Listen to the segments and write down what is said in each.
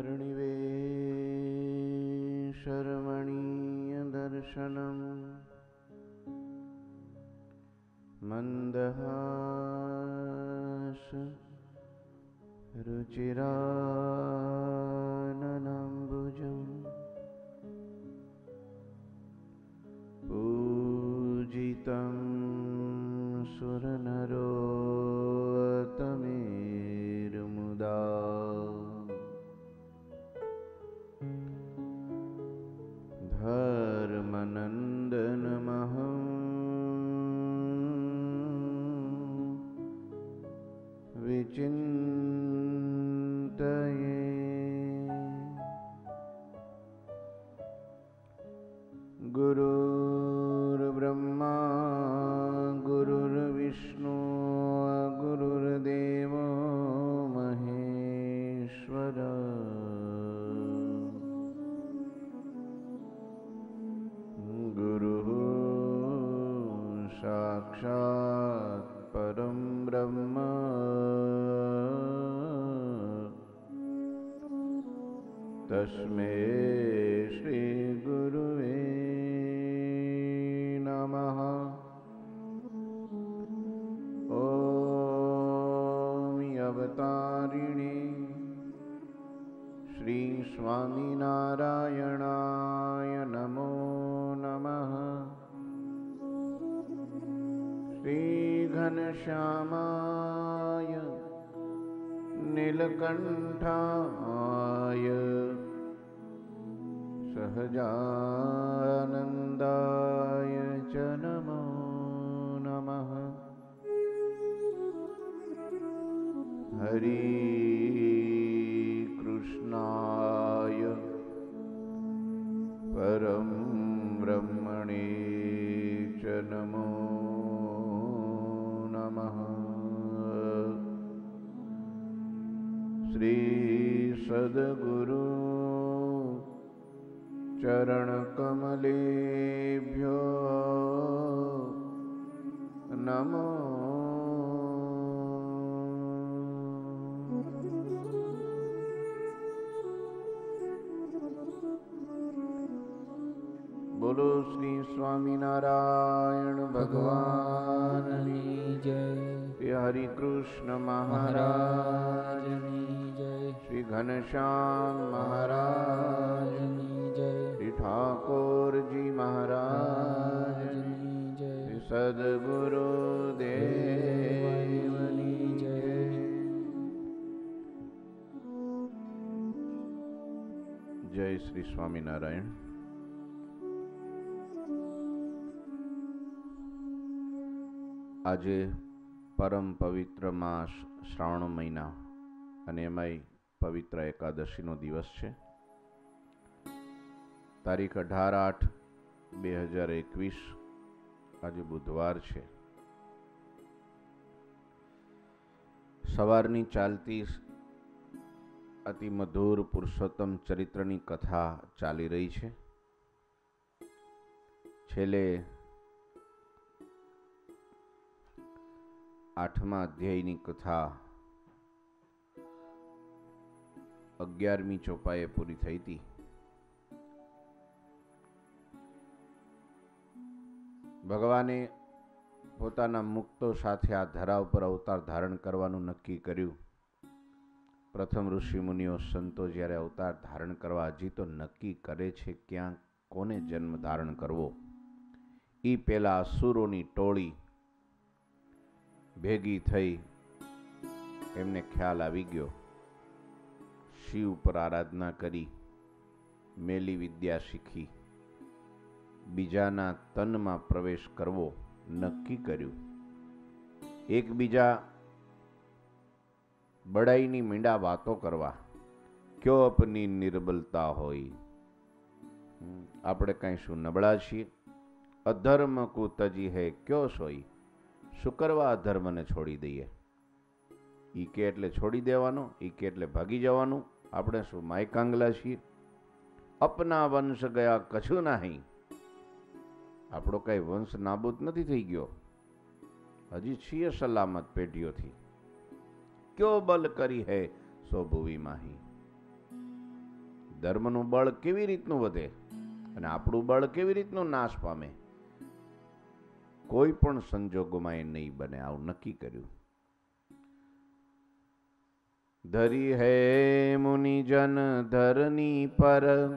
हरिवेशरमणीयदर्शनम् मन्दहास रुचिराननम्बुजम् अवतारिणे। श्रीस्वामिनारायणाय नमो नमः। श्रीघनश्यामाय नीलकण्ठाय सहजानन्दाय हरिकृष्णाय परं ब्रह्मणे च नमो नमः। श्रीसद्गुरु चरणकमलेभ्यो नमो બોલો શ્રી સ્વામિનારાયણ ભગવાનની જય. શ્રી હરિ કૃષ્ણ મહારાજ મહારાજની જય. શ્રી ઘનશ્યામ મહારાજ મહારાજની જય. શ્રી ઠાકોરજી મહારાજ મહારાજની જય. શ્રી સદગુરુ દેવની જય. જય શ્રી સ્વામિનારાયણ. આજે પરમ પવિત્ર માસ શ્રાવણ મહિના અને એમાંય પવિત્ર એકાદશીનો દિવસ છે. તારીખ અઢાર આઠ બે હજાર એકવીસ, આજે બુધવાર છે. સવારની ચાલતી અતિ મધુર પુરુષોત્તમ ચરિત્રની કથા ચાલી રહી છે. છેલ્લે આઠમા અધ્યાયની કથા અગિયારમી ચોપાએ પૂરી થઈ હતી. ભગવાને પોતાના મુક્તો સાથે આ ધરા ઉપર અવતાર ધારણ કરવાનું નક્કી કર્યું. પ્રથમ ઋષિ મુનિઓ સંતો જ્યારે અવતાર ધારણ કરવા હજી તો નક્કી કરે છે ક્યાં કોને જન્મ ધારણ કરવો? એ પેલા અસુરોની ટોળી ભેગી થઈ એમને ખ્યાલ આવી ગયો. શિવ પર આરાધના કરી, મેલી વિદ્યા શીખી. બીજાના તનમાં પ્રવેશ કરવો નક્કી કર્યું. એકબીજા બડાઈની મીંડા વાતો કરવા, ક્યો અપની નિર્બલતા હોય? આપણે કાંઈ શું નબળા છીએ? અધર્મ કુ તજી હે, ક્યો સોઈ? શું કરવા અધર્મને છોડી દઈએ. ઈ કે એટલે છોડી દેવાનો, ઈ કે એટલે ભાગી જવાનું. આપણે શું માયકાંગલા છીએ? અપના વંશ ગયા કશું નહીં. આપણો કાંઈ વંશ નાબૂદ નથી થઈ ગયો. હજી છીએ સલામત પેઢીઓથી. ક્યો બલ કરી હે સો ભૂવી માહી? ધર્મનું બળ કેવી રીતનું વધે? અને આપણું બળ કેવી રીતનું નાશ પામે? કોઈ પણ સંજોગોમાં એ નહીં બને. આવું નક્કી કર્યું. ધરી હે મુનિજન ધરની પર,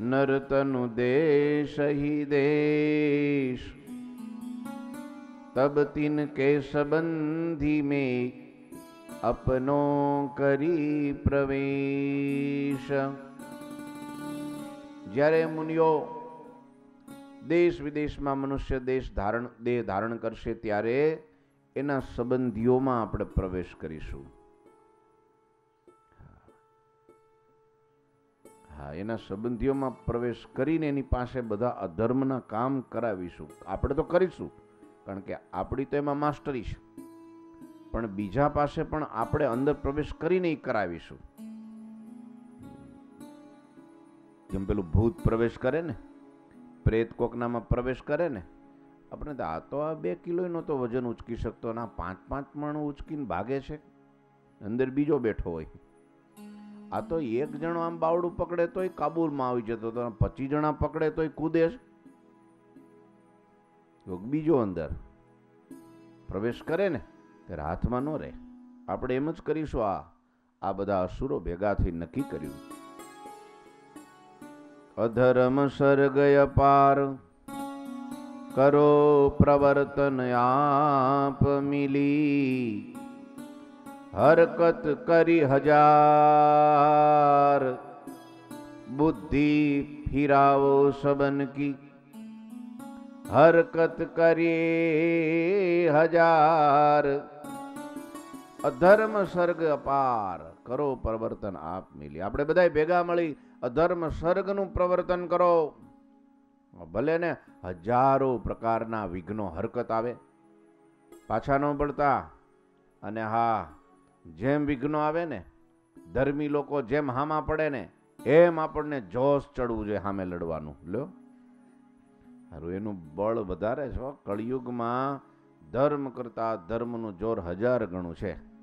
નરતનુ દેશ હી દેશ. તબ તિન કે સંબંધી में અપનો કરી પ્રવેશ. જ્યારે મુનિઓ દેશ વિદેશમાં મનુષ્ય દેશ ધારણ, દેહ ધારણ કરશે ત્યારે એના સંબંધીઓમાં આપણે પ્રવેશ કરીશું. હા, એના સંબંધીઓમાં પ્રવેશ કરીને એની પાસે બધા અધર્મના કામ કરાવીશું. આપણે તો કરીશું, કારણ કે આપણી તો એમાં માસ્ટરી છે. પણ બીજા પાસે પણ આપણે અંદર પ્રવેશ કરીને એ કરાવીશું. જેમ પેલું ભૂત પ્રવેશ કરે ને પ્રેત કોકનામાં પ્રવેશ કરે ને, આપણે તો આ તો આ બે કિલોનો તો વજન ઉચકી શકતો ના પાંચ પાંચ મણ ઉચકીને ભાગે છે, અંદર બીજો બેઠો હોય. આ તો એક જણો આમ બાવડું પકડે તોય કાબુલમાં આવી જતો તો પચીસ જણા પકડે તોય કૂદે છે. બીજો અંદર પ્રવેશ કરે ને, ત્યારે હાથમાં ન રહે. આપણે એમ જ કરીશું, આ આ બધા અસુરો ભેગાથી નક્કી કર્યું. અધર્મ સર્ગય પાર કરો પ્રવર્તન આપ મિલી હરકત કરી હજાર બુદ્ધિ ફિરાવો સબન કી હરકત કરી હજાર અધર્મ સર્ગ અપાર કરો પ્રવર્તન આપ મિલી આપણે બધા ભેગા મળી અધર્મ સર્ગનું પ્રવર્તન કરો. ભલે ને હજારો પ્રકારના વિઘ્નો હરકત આવે. પાછા ન પડતા. અને હા, જેમ વિઘ્નો આવે ને, ધર્મી લોકો જેમ હામાં પડે ને, એમ આપણને જોશ ચડવું જોઈએ સામે લડવાનું. લ્યો. સારું એનું બળ વધારે છો. કળિયુગમાં ધર્મ કરતાં ધર્મનું જોર હજાર ગણું છે.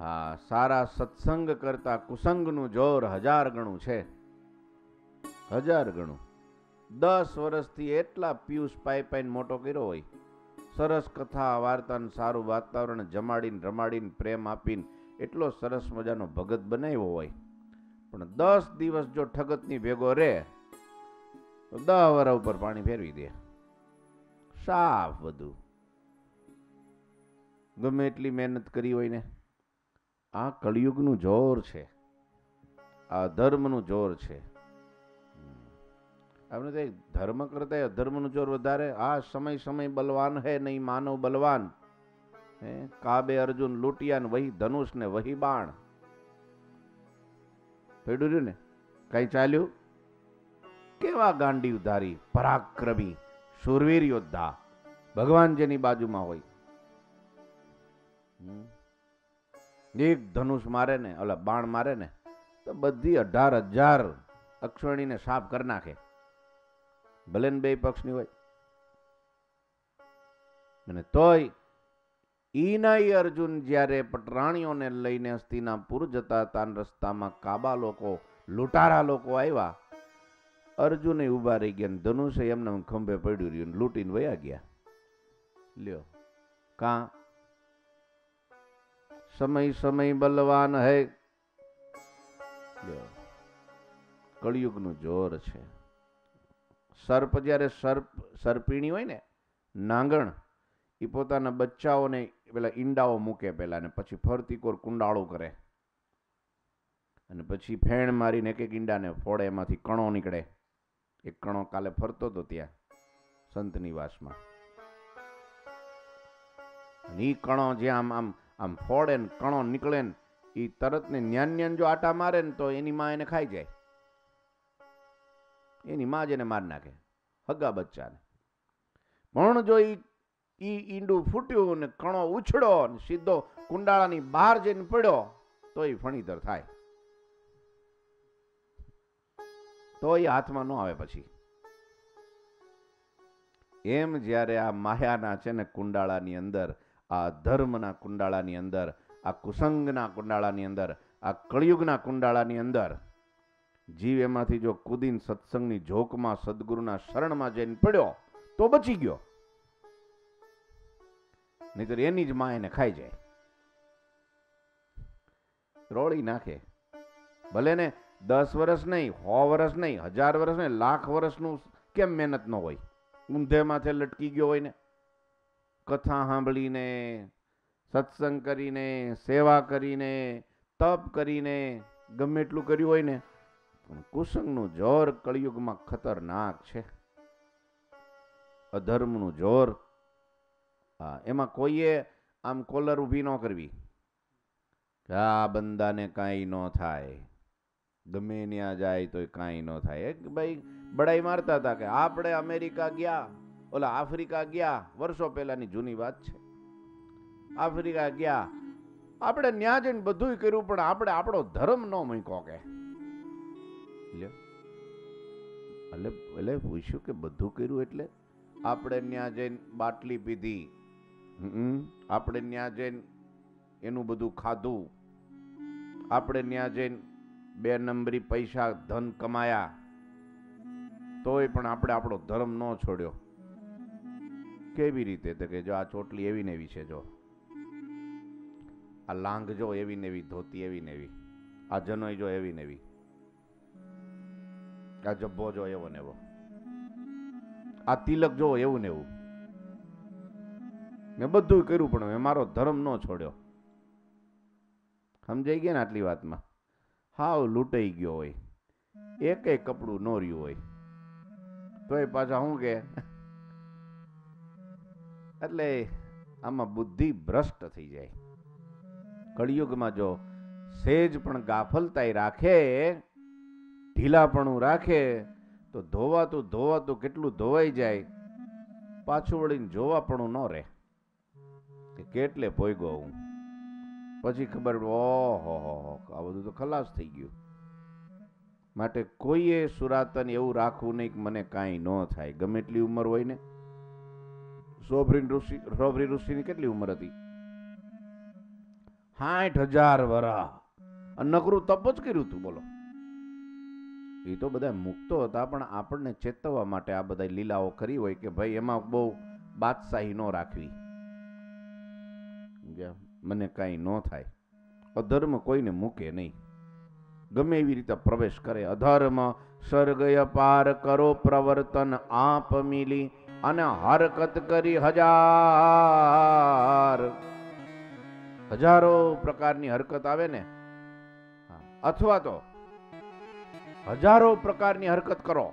હા, સારા સત્સંગ કરતા કુસંગનું જોર હજાર ગણું છે. હજાર ગણું. દસ વર્ષથી એટલા પિયુષ પાઈ પાઈને મોટો કર્યો હોય. સરસ કથા, વાર્તાને, સારું વાતાવરણ, જમાડીને, રમાડીને, પ્રેમ આપીને એટલો સરસ મજાનો ભગત બનાવ્યો હોય. પણ દસ દિવસ જો ઠગતની ભેગો રહે તો દહ વરા ઉપર પાણી ફેરવી દે. સાફ બધું? ગમે એટલી મહેનત કરી હોય ને. આ કળિયુગનું જોર છે. આ ધર્મનું જોર છે. આપણે તો ધર્મ કરતા અધર્મનું જોર વધારે. આ સમય સમય બલવાન હે નહીં માનવ બલવાન. હે? કાબે અર્જુન લૂંટિયા વહી ધનુષ ને વહી બાણ. પડ્યું ને? કઈ ચાલ્યું? કેવા ગાંડી ઉધારી? પરાક્રમી, શૂરવીર યોદ્ધા. ભગવાન જેની બાજુમાં હોય. હમ. એક ધનુષ મારે ને, ઓલા બાણ મારે ને, તો બધી અઢાર હજાર અક્ષરણીને સાફ કરી નાખે. ભલે ને બે પક્ષની હોય. અને તોય ઈના અર્જુન જ્યારે પટરાણીઓને લઈને હસ્તિનાપુર જતા હતા રસ્તામાં કાબા લોકો, લૂંટારા લોકો આવ્યા, અર્જુને ઊભા રહી ગયા ધનુષે એમને ખંભે પડ્યું રહ્યું લૂંટીને વયા ગયા. લ્યો, કાં સમય સમય બલવાન હૈ. કળિયુગનું જોર છે. સર્પ જ્યારે સર્પ સર્પિણી હોય ને નાંગણ એ પોતાના બચ્ચાઓને પેલા ઈંડાઓ મૂકે પેલા ને પછી ફરતી કોર કુંડાળો કરે. અને પછી ફેણ મારીને એક એક ઈંડાને ફોડે એમાંથી કણો નીકળે. એક કણો કાલે ફરતો હતો ત્યાં સંત નિવાસમાં એ કણો જે આમ આમ આમ ફોડે ને કણો નીકળે ને એ તરત ને ન્યાન ન્યાન જો આટા મારે ને તો એની માં એને ખાઈ જાય. એની માં જ એને માર નાખે. હગા બચ્ચાને. પણ જો એ ઈ ઈંડું ફૂટ્યું ને કણો ઉછળો ને સીધો કુંડાળાની બહાર જઈને પડ્યો, તો એ ફણીતર થાય. તો એ હાથમાં ન આવે પછી. એમ જ્યારે આ માયાના છે ને કુંડાળાની અંદર આ ધર્મના કુંડાળાની અંદર, આ કુસંગના કુંડાળાની અંદર, આ કળિયુગના કુંડાળાની અંદર, જીવ એમાંથી જો કુદીન સત્સંગની ઝોકમાં સદગુરુના શરણમાં જઈને પડ્યો, તો બચી ગયો. નહીતર એની જ માં એને ખાઈ જાય. રોળી નાખે. ભલે ને દસ વર્ષ નહીં, સો વર્ષ નહીં, હજાર વર્ષ નહીં, લાખ વર્ષનું કેમ મહેનત ન હોય? ઊંધે માથે લટકી ગયો હોય ને. કથા સાંભળીને, સત્સંગ કરીને, સેવા કરીને, તપ કરીને, ગમે એટલું કર્યું હોય ને, પણ કુસંગનું જોર કળિયુગમાં ખતરનાક છે. અધર્મનું જોર. હા, એમાં કોઈએ આમ કોલર ઊભી ન કરવી. કે આ બંદાને કાંઈ ન થાય. ગમે ત્યાં જાય તો કાંઈ ન થાય. એક ભાઈ બડાઈ મારતા હતા કે આપણે અમેરિકા ગયા. ઓલા આફ્રિકા ગયા, વર્ષો પહેલાની જૂની વાત છે. આફ્રિકા ગયા, આપણે ત્યાં જઈને બધું કર્યું, પણ આપણે આપણો ધર્મ ન મૂક્યો કે. એટલે એટલે પૂછ્યું કે બધું કર્યું એટલે? આપણે ત્યાં જઈને બાટલી પીધી. આપણે ત્યાં જઈને એનું બધું ખાધું. આપણે ત્યાં જઈને બે નંબરી પૈસા ધન કમાયા. તોય પણ આપણે આપણો ધર્મ ન છોડ્યો. કેવી રીતે? કે જો આ ચોટલી એવી ને એવી છે, જો. આ લાંગ જો એવી ને એવી, ધોતી એવી ને એવી. આ જનોય જો એવી ને એવી. આ જબ્બો જો એવો ને એવો. આ તિલક જો એવું ને એવું. મેં બધું કર્યું, પણ મેં મારો ધર્મ ન છોડ્યો. સમજાઈ ગયા ને આટલી વાતમાં? હાવ લૂંટાઈ ગયો હોય. એક કપડું ન રહ્યું હોય. તોય પાછા શું કે? એટલે આમાં બુદ્ધિ ભ્રષ્ટ થઈ જાય. કળિયુગમાં જો સેજ પણ ગાફલતાઈ રાખે, ઢીલાપણું રાખે, તો ધોવાતું ધોવાતું કેટલું ધોવાઈ જાય, પાછું વળીને જોવાપણું ન રહે. કે કેટલે ભોગો હું. પછી ખબર ઓહો આ બધું તો ખલાસ થઈ ગયું. માટે કોઈએ સુરાતન એવું રાખવું નહીં કે મને કાંઈ ન થાય. ગમે એટલી ઉંમર હોય ને સોભરી ઋષિ સોભરી ઋષિની કેટલી ઉંમર હતી? સાઠ હજાર વરા નકરું તપ જ કર્યું હતું બોલો. એ તો બધા મુક્તો હતા, પણ આપણને ચેતવવા માટે આ બધા લીલાઓ કરી હોય કે ભાઈ એમાં બહુ બાદશાહી ન રાખવી? મને કાંઈ ન થાય. અધર્મ કોઈને મૂકે નહીં. ગમે એવી રીતે પ્રવેશ કરે. અધર્મ સર્ગય પાર કરો, પ્રવર્તન આપ મિલી. અને હરકત કરી હજાર. હજારો પ્રકારની હરકત આવે ને? અથવા તો હજારો પ્રકારની હરકત કરો.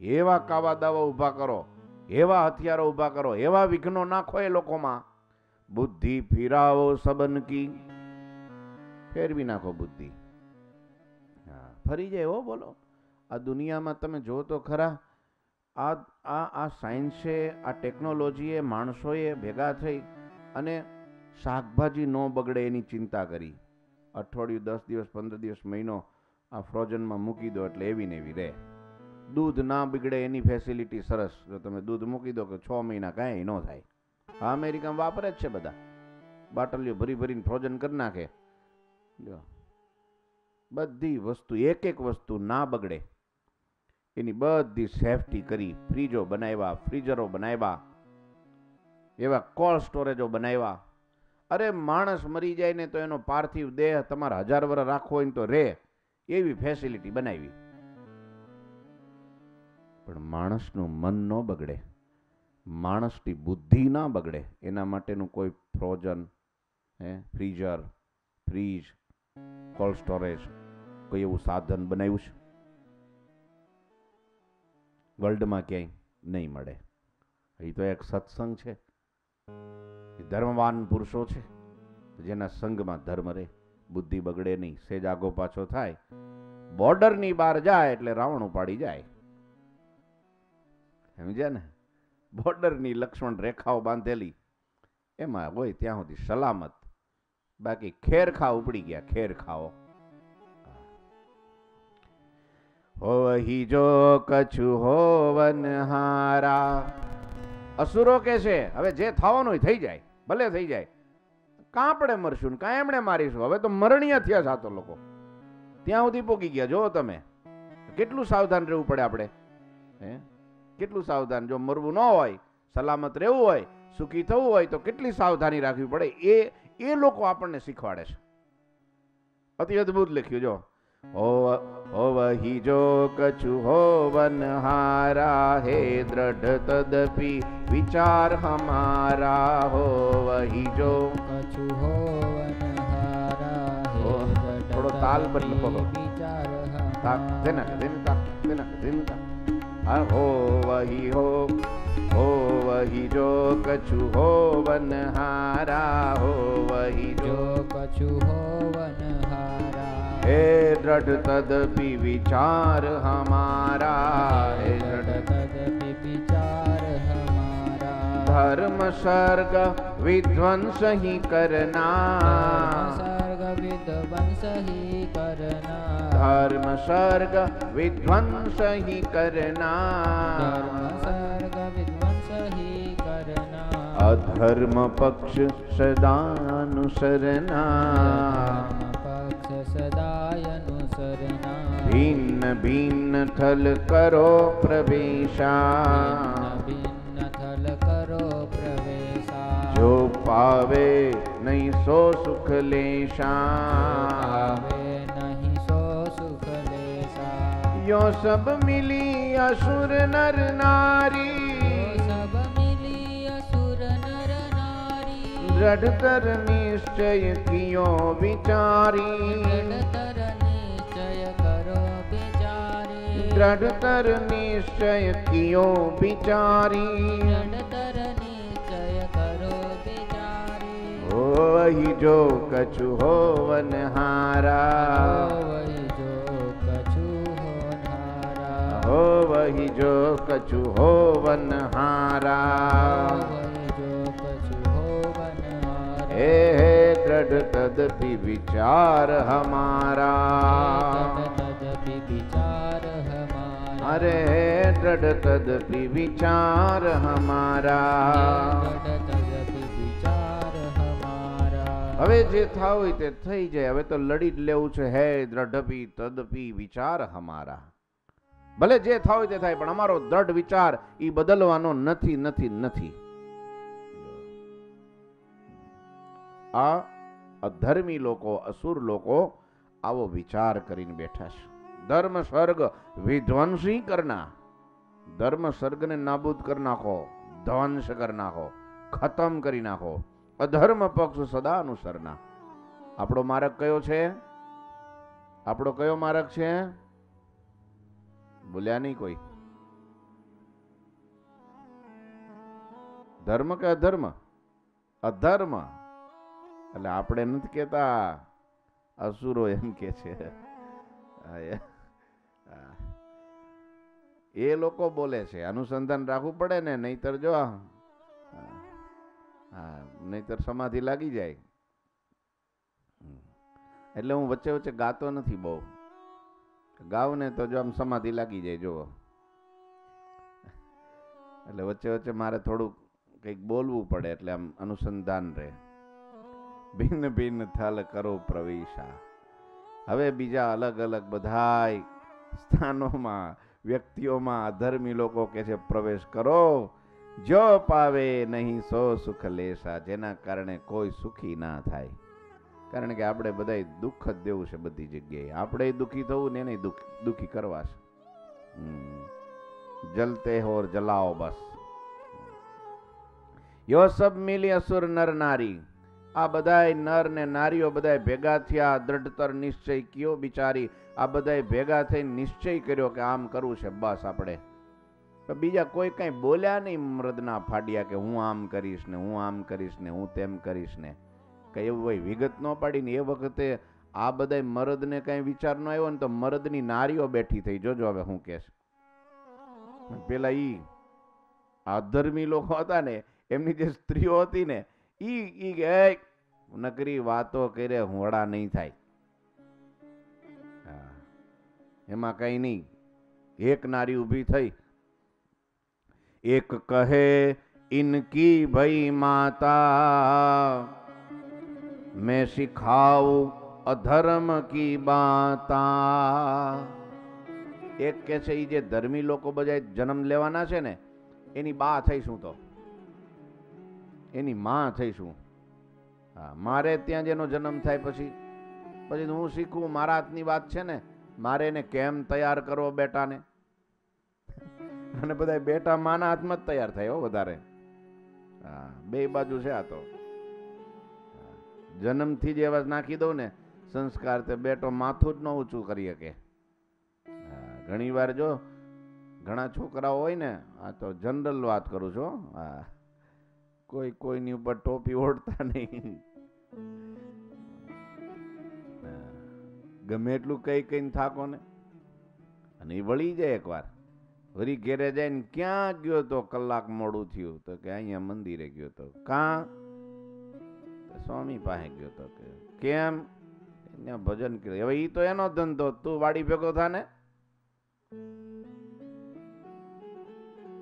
એવા કાવા દાવા ઊભા કરો, એવા હથિયારો ઊભા કરો, એવા વિઘ્નો નાખો એ લોકોમાં. બુદ્ધિ ફિરાવો સબન કી. ફેરવી નાખો બુદ્ધિ. હા. ફરી જાય હો બોલો. આ દુનિયામાં તમે જો તો ખરા આ આ આ સાયન્સે આ ટેકનોલોજીએ માણસોએ ભેગા થઈ અને શાકભાજી ન બગડે એની ચિંતા કરી. અઠવાડિયું દસ દિવસ, પંદર દિવસ, મહિનો આ ફ્રોઝનમાં મૂકી દો એટલે એવી ને એવી રહે. દૂધ ના બગડે એની ફેસિલિટી સરસ. જો તમે દૂધ મૂકી દો કે છ મહિના કાંઈ ન થાય. આ અમેરિકામાં વાપરે જ છે બધા. બાટલીઓ ભરી ભરીને ફ્રોઝન કરી નાખે. જો. બધી વસ્તુ, એક એક વસ્તુ ના બગડે. એની બધી સેફટી કરી ફ્રીજો બનાવ્યા ફ્રીઝરો બનાવ્યા, એવા કોલ્ડ સ્ટોરેજો બનાવ્યા. અરે માણસ મરી જાય ને તો એનો પાર્થિવ દેહ તમારે હજાર વર્ષ રાખવો હોય તો રે, એવી ફેસિલિટી બનાવી. પણ માણસનું મન ન બગડે, માણસની બુદ્ધિ ના બગડે, એના માટેનું કોઈ ફ્રોઝન હે ફ્રીઝર ફ્રીજ કોલ્ડ સ્ટોરેજ કોઈ એવું સાધન બનાવ્યું છે? વર્લ્ડમાં ક્યાંય નહીં મળે. એ તો એક સત્સંગ છે. ધર્મવાન પુરુષો છે. જેના સંગમાં ધર્મ રહે, બુદ્ધિ બગડે નહીં સેજ આગો પાછો થાય, બોર્ડરની બહાર જાય એટલે રાવણ ઉપાડી જાય. સમજ્યા ને? બોર્ડરની લક્ષ્મણ રેખાઓ બાંધેલી. એમાં હોય ત્યાં સુધી સલામત. બાકી ખેર ખા ઉપડી ગયા ખેર ખાઓ હોવહી જો કછુ હોવન હારા. અસુરો કે છે, હવે જે થવાનું થઈ જાય, ભલે થઈ જાય. કાં આપણે મરશું ને કાં એમણે મારીશું, હવે તો મરણીય થયા સાતો લોકો. ત્યાં સુધી પોકી ગયા જો તમે. કેટલું સાવધાન રહેવું પડે આપણે? હે? કેટલું સાવધાન? જો મરવું ન હોય, સલામત રહેવું હોય, સુખી થવું હોય, તો કેટલી સાવધાની રાખવી પડે? એ એ લોકો આપણને શીખવાડે છે. અતિ અદ્ભુત લખ્યું, જો. હો હો વહી જો કછુ હોવન હારા હે દ્રઢ તદપી વિચાર હમારા હો વહી જો કछु હોવન હારા હે ઓ, જડ થોડો તાલ બદલો. તપી વિચાર તા દેના હમારા. દેન તા દેના દેન તા આ હો વહી હો હો વહી જો કછુ હોવન હારા હો વહી જો જો કछु હોવન હારા હે દ્રઢ તદપી વિચાર હમારા હે દ્રઢ તદપી વિચાર હમારા ધર્મ સર્ગ વિધ્વંસ હિ કરના સર્ગ વિદ્વંસ હિ કરના ધર્મ સર્ગ વિધ્વંસ હિ કરના ધર્મ સર્ગ વિદ્વંસ હિ કરના અધર્મ પક્ષ સદાનુસરના ધર્મ પક્ષ સદાય અનુસરના ભિન્ન ભિન્ન થલ કરો પ્રવેશા ભિન્ન થલ કરો પ્રવેશા જો પાવે નહીં સો સુખ લેશા આવે નહીં સો સુખ લેશા યો સબ મિલી અસુર નર નારી સબ મિલી અસુર નર બિચારી દ્રઢતર નિશ્ચય કિયો વિચારી દ્રઢતર નિશ્ચય કરો બિચારી હોઈ જો કછુ હોવન હારા વહી જો કછુ હોનારા હો વહી જો કછુ હોવન હારા વહી જો કછુ હોવનહારા હે હે દ્રઢ અરે હમારા તદપી વિચાર હમારા. હવે જે થાવ હોય તે થઈ જાય. હવે તો લડી જ લેવું છે. હે દ્રઢપી તદપી વિચાર હમારા. ભલે જે થાવ હોય તે થાય, પણ અમારો દ્રઢ વિચાર એ બદલવાનો નથી નથી નથી. આ અધર્મી લોકો, અસુર લોકો આવો વિચાર કરીને બેઠા છે. ધર્મ સ્વર્ગ વિધ્વંસી કરના ધર્મ સ્વર્ગને નાબૂદ કરી નાખો, ધ્વંસ કરી નાખો, ખતમ કરી નાખો. અધર્મ પક્ષ સદા અનુસરના આપણો માર્ગ કયો છે? આપણો કયો માર્ગ છે? બોલ્યા નહીં કોઈ. ધર્મ કે અધર્મ? અધર્મ. એટલે આપણે નથી કહેતા. અસુરો એમ કે છે. એ લોકો બોલે છે, અનુસંધાન રાખવું પડે ને, નહીતર જો નહીતર સમાધિ લાગી જાય. એટલે હું વચ્ચે વચ્ચે ગાતો નથી બહુ. ગાવ ને તો જો આમ સમાધિ લાગી જાય, જુઓ. એટલે વચ્ચે વચ્ચે મારે થોડુંક કંઈક બોલવું પડે, એટલે આમ અનુસંધાન રહે. ભિન્ન ભિન્ન થલ કરો પ્રવેશા. હવે બીજા અલગ અલગ બધાય સ્થાનોમાં વ્યક્તિઓમાં અધર્મી લોકો કે છે, પ્રવેશ કરો. જો પાવે નહીં, સો સુખ લેશા, જેના કારણે કોઈ સુખી ના થાય. કારણ કે આપણે બધાય દુઃખ જ દેવું છે બધી જગ્યાએ. આપણે દુઃખી થવું ને એને દુઃખ કરવા છે. જલતે હોર જલાવો બસ. યો સબ મિલી અસુર નર નારી. આ બધાય નર ને નારીઓ બધાય ભેગા થયા. દ્રઢતર નિશ્ચય કયો બિચારી? આ બધાય ભેગા થઈને નિશ્ચય કર્યો કે આમ કરવું છે, બસ આપણે. બીજા કોઈ કઈ બોલ્યા નહીં મૃદના ફાડ્યા કે હું આમ કરીશ ને, હું આમ કરીશ ને, હું તેમ કરીશ ને. કઈ એવું હોય વિગત ન પાડીને એ વખતે આ બધાય મરદને કઈ વિચાર ન આવ્યો ને તો મરદની નારીઓ બેઠી થઈ. જોજો હવે હું કહેશ. પેલા ઈ આ અધર્મી લોકો હતા ને, એમની જે સ્ત્રીઓ હતી ને ઈ ઈ કે નકરી વાતો કરે હોડા નહીં થાય. એમાં કઈ નહીં. એક નારી ઊભી થઈ. એક કહે, ઇનકી ભઈ માતા, મેં શીખાવું અધર્મ કી બાતા. એક કે છે એ જે ધર્મી લોકો બધા જન્મ લેવાના છે ને, એની બા થઈ શું તો? એની માં થઈશું. હા, મારે ત્યાં જેનો જન્મ થાય પછી. પછી હું શીખું, મારા હાથની વાત છે ને, મારે એને કેમ તૈયાર કરવો બેટાને? અને બધા બેટા માના હાથમાં જ તૈયાર થાય હો વધારે. હા, બે બાજુ છે આ તો. જન્મથી જ એવા નાખી દઉં ને, સંસ્કાર તે બેટો માથું જ ન ઊંચું કરી શકે. ઘણીવાર ઘણી વાર જો ઘણા છોકરાઓ હોય ને, આ તો જનરલ વાત કરું છું હો. કોઈ, કોઈની ઉપર ટોપી ઓઢતા નહીં. ગમે એટલું કઈ કઈને થાકો ને. અને એ વળી જાય એકવાર. વળી ઘેરે જાય ને ક્યાં ગયો તો કલાક મોડું થયું તો કે અહીંયા મંદિરે ગયો તો. કાં? સ્વામી પાસે ગયો તો કે, કેમ? એને ભજન કર્યું હવે એ તો એનો ધંધો, તું વાડી ભેગો થા ને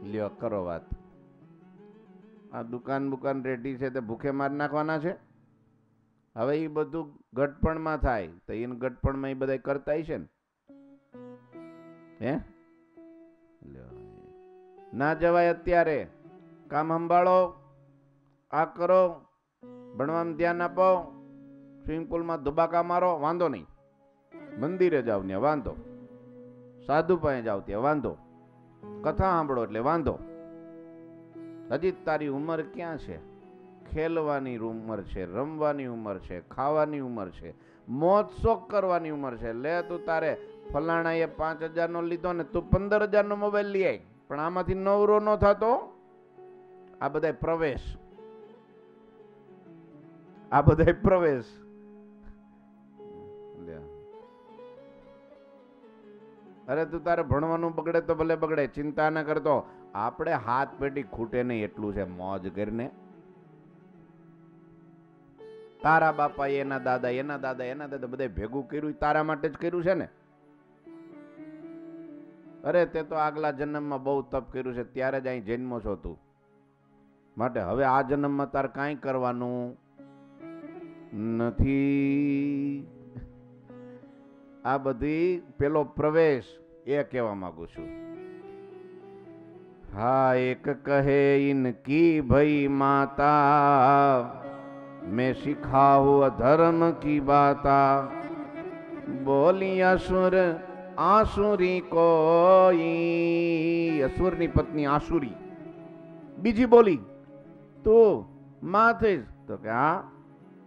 લ્યો, કરો વાત. આ દુકાન બુકાન રેડી છે તે ભૂખે માર નાખવાના છે? હવે એ બધું ગટપણમાં થાય, તો એને ગટપણમાં એ બધા કરતા છે ને? હે. ના જવાય અત્યારે. કામ સંભાળો, આ કરો, ભણવામાં ધ્યાન આપો, સ્વિમિંગ પુલમાં ધુબાકા મારો, વાંધો નહીં. મંદિરે જાવ ત્યાં, વાંધો. સાધુ પાસે જાવ ત્યાં, વાંધો. કથા સાંભળો એટલે વાંધો. હજી તારી ઉંમર ક્યાં છે? ખેલવાની ઉંમર છે, રમવાની ઉંમર છે, ખાવાની ઉંમર છે, મોજ શોખ કરવાની ઉંમર છે. લે તું તારે ફલાણાએ પાંચ હજારનો લીધો ને તું પંદર હજારનો મોબાઈલ લઈ આય. પણ આમાંથી નવરો ન થતો. આ બધાય પ્રવેશ. આ બધાય પ્રવેશ. અરે તું તારે ભણવાનું બગડે તો ભલે બગડે, ચિંતા ન કરતો આપણે હાથ પેટી ખૂટે નહીં એટલું છે મોજ કરીને. તારા બાપા એના દાદા એના દાદા એના દાદા બધા ભેગું કર્યું, તારા માટે જ કર્યું છે ને? અરે, તે તો આગલા જન્મમાં બહુ તપ કર્યું છે, ત્યારે જ અહીં જન્મો છો તું. માટે હવે આ જન્મમાં તાર કાંઈ કરવાનું નથી. આ બધી પેલો પ્રવેશ એ કહેવા માંગુ છું. हा एक कहे इनकी भई माता, मैं सिखा हुआ धर्म की बात। बोली, असुर, आसुरी कोई। असुर पत्नी, आसुरी। बीजी बोली, तू माथे तो क्या?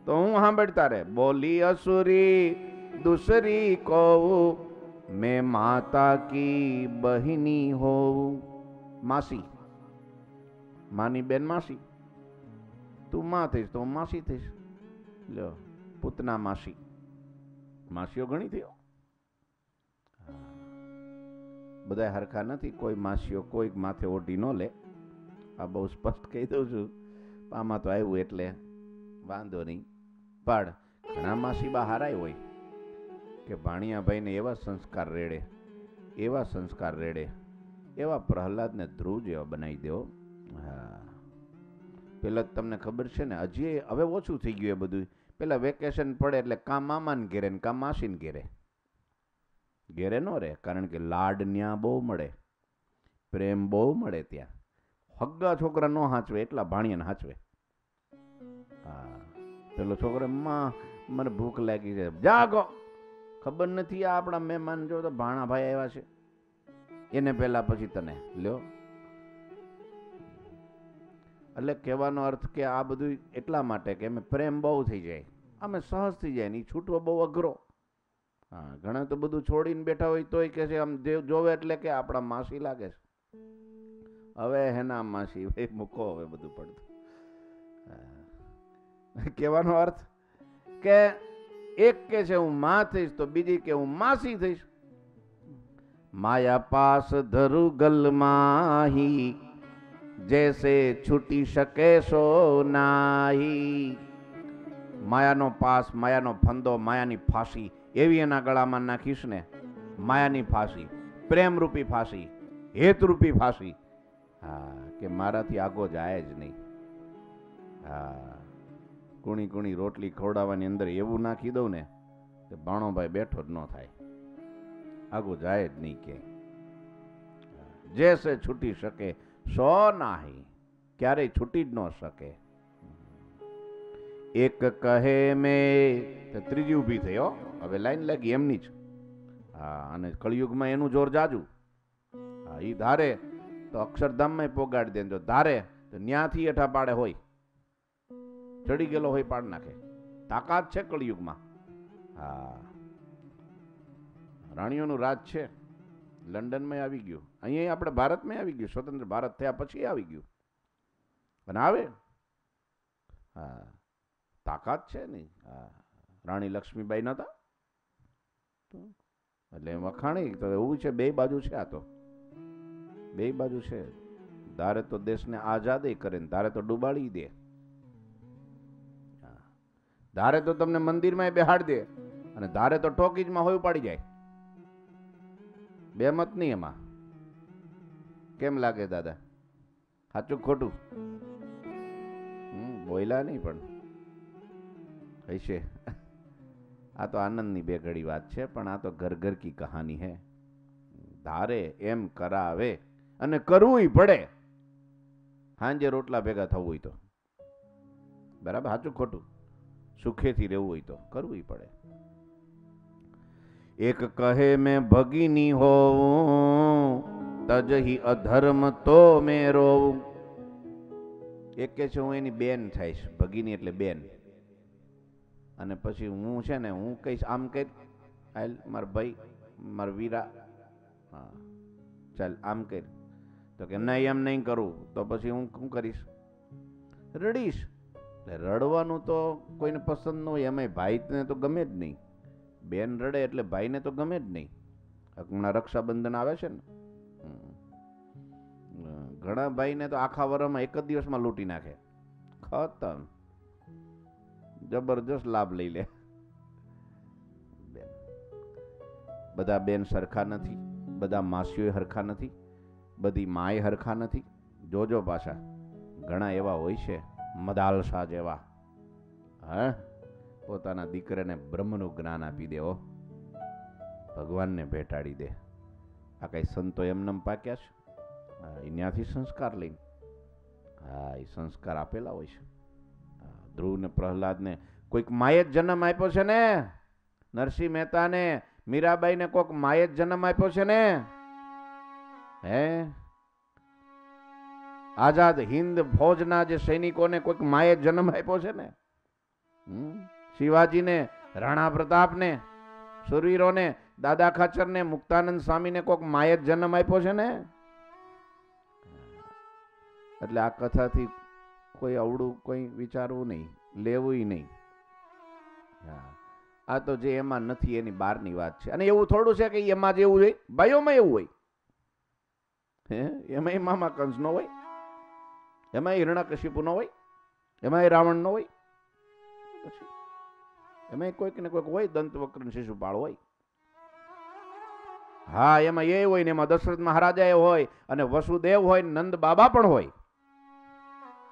तो हूँ हाँ बैठता रहे। बोली, असुरी, दूसरी को मैं माता की बहिनी हो માસી. માની બેન માસી. તું માં થઈશ તો માસી થઈશ. લ્યો, પૂતના માસી. માસીઓ ઘણી થયો. બધા હરખા નથી, કોઈ માસીઓ કોઈ માથે ઓઢી ન લે. આ બહુ સ્પષ્ટ કહી દઉં છું. આમાં તો આવ્યું એટલે વાંધો નહીં. પણ ઘણા માસી બા હારાય હોય કે ભાણિયાભાઈને એવા સંસ્કાર રેડે. એવા સંસ્કાર રેડે. એવા પ્રહલાદને ધ્રુવ જેવા બનાવી દેવો હા. પેલા તમને ખબર છે ને, હજી હવે ઓછું થઈ ગયું એ બધું. પેલા વેકેશન પડે એટલે કાં મામાને ઘેરે ને કાં માસીને ઘેરે. ઘેરે ન રહે, કારણ કે લાડ ન્યા બહુ મળે. પ્રેમ બહુ મળે ત્યાં. હગ્ગા છોકરા ન હાચવે, એટલા ભાણિયાને હાંચવે. હા. પેલો છોકરો, માં, મને ભૂખ લાગી છે. જાગો. ખબર નથી આ આપણા મહેમાન જો તો ભાણા ભાઈ આવ્યા છે. એને પહેલા પછી તને. લ્યો. એટલે કહેવાનો અર્થ કે આ બધું એટલા માટે કે અમે પ્રેમ બહુ થઈ જાય. અમે સહજ થઈ જાય ને એ છૂટવો બહુ અઘરો. હા, ઘણા તો બધું છોડીને બેઠા હોય તોય કે છે, આમ દેવ જોવે એટલે કે આપણા માસી લાગે છે. હવે હેના માસી ભાઈ મૂકો હવે બધું પડતું. કહેવાનો અર્થ કે એક કે છે, હું માં થઈશ તો બીજી કે હું માસી થઈશ. માયા પાસ ધરુ ગલમાહી જૈસે છૂટી શકે સો નાહી. માયાનો પાસ, માયાનો ફંદો, માયાની ફાંસી, એવી એના ગળામાં નાખીશ ને, માયાની ફાંસી, પ્રેમરૂપી ફાંસી, હેતરૂપી ફાંસી. હા, કે મારાથી આગો જાય જ નહીં. હા, કુણી કુણી રોટલી ખવડાવવાની અંદર એવું નાખી દઉં ને, કે ભાણોભાઈ બેઠો જ ન થાય. આગું જાય જ નહીં કે. જે સે છૂટી શકે, સો નાહી, ક્યારેય છૂટી જ ન શકે. એક કહે મેં ત્રીજી ઊભી હો. હવે લાઈન લાગી એમની જ. હા, અને કળિયુગમાં એનું જોર જાજુ. હા એ ધારે તો અક્ષરધામમાં પોગાડી દે જો ધારે, તો ન્યાથી એઠા પાડે હોય. ચડી ગયેલો હોય પાડ નાખે. તાકાત છે કળિયુગમાં. હા. રાણીઓનું રાજ છે. લંડનમાં આવી ગયું. અહીંયા આપણે ભારતમાં આવી ગયું. સ્વતંત્ર ભારત થયા પછી આવી ગયું. અને આવે? હા. તાકાત છે ને? હા. રાણી લક્ષ્મીબાઈ નતા એટલે વખાણી તો એવું છે, બે બાજુ છે આ તો. બે બાજુ છે. ધારે તો દેશને આઝાદ કરે ને ધારે તો ડૂબાડી દે. ધારે તો તમને મંદિરમાં બેહાડ દે. અને ધારે તો ટોકીજમાં હોય પાડી જાય. બે મત નહીં એમાં. કેમ લાગે દાદા? સાચું ખોટું? હમ, બોયલા નહીં પણ. હશે. આ તો આનંદની બે ઘડી વાત છે પણ આ તો ઘર ઘર કી કહાની હે. ધારે એમ કરાવે અને કરવુંય પડે. હાંજે રોટલા ભેગા થવું હોય તો. બરાબર સાચું ખોટું? સુખેથી રહેવું હોય તો. કરવું પડે. એક કહે, મેં ભગીની હોઉં તજહી અધર્મ તો મેં રોવું એક કે છે, હું એની બેન થઈશ, ભગીની એટલે બેન. અને પછી હું છે ને, હું કહીશ, આમ કઈ આલ મારા ભાઈ, મારા વીરા, હા, ચાલ, આમ કર. તો કે, નહીં, એમ નહીં કરું. તો પછી હું શું કરીશ? રડીશ. એટલે રડવાનું તો કોઈને પસંદ ન હોય, એમાંય ભાઈને તો ગમે જ નહીં. બેન રડે એટલે ભાઈને તો ગમે જ નહીં. હમણાં રક્ષાબંધન આવે છે ને. ઘણા ભાઈને તો આખા વરમાં એક જ દિવસમાં લૂંટી નાખે. ખતમ. જબરજસ્ત લાભ લઈ લે. બધા બેન સરખા નથી. બધા માસીઓ હરખા નથી. બધી માય હરખા નથી. જોજો પાછા. ઘણા એવા હોય છે. મદાલસા જેવા. હા? પોતાના દીકરાને બ્રહ્મનું જ્ઞાન આપી દેવો ભગવાનને ભેટાડી દે. આ કઈ સંતો એમનેમ પાક્યા છે? હા, એ ત્યાંથી સંસ્કાર લઈને. હા એ સંસ્કાર આપેલા હોય છે. ધ્રુવને પ્રહલાદને કોઈક માએ જ જન્મ આપ્યો છે ને? નરસિંહ મહેતાને મીરાબાઈને કોઈક માએ જ જન્મ આપ્યો છે ને? હે? આઝાદ હિન્દ ફૌજના જે સૈનિકોને કોઈક માએ જન્મ આપ્યો છે ને? હમ? શિવાજીને, રાણા પ્રતાપને સુરવીરોને દાદા ખાચરને, મુક્તાનંદ સ્વામીને કોઈક માયે જન્મ આપ્યો છે ને? એટલે આ કથાથી કોઈ અવળું કોઈ વિચારવું નહીં લેવું નહીં. હા. આ તો જે એમાં નથી, એની બહારની વાત છે. અને એવું થોડું છે કે એમાં જેવું હોય? ભાઈઓમાં એવું હોય? હે? એમાંય મામા કંસનો હોય? એમાંય હિરણાકશિપુ નો હોય? એમાંય રાવણનો હોય? પછી એમાંય કોઈક ને કોઈક હોય દંતવક્ર ને શિશુપાળ હોય. હા, એમાં એ હોય ને એમાં દશરથ મહારાજા એ હોય અને વસુદેવ હોય નંદ બાબા પણ હોય.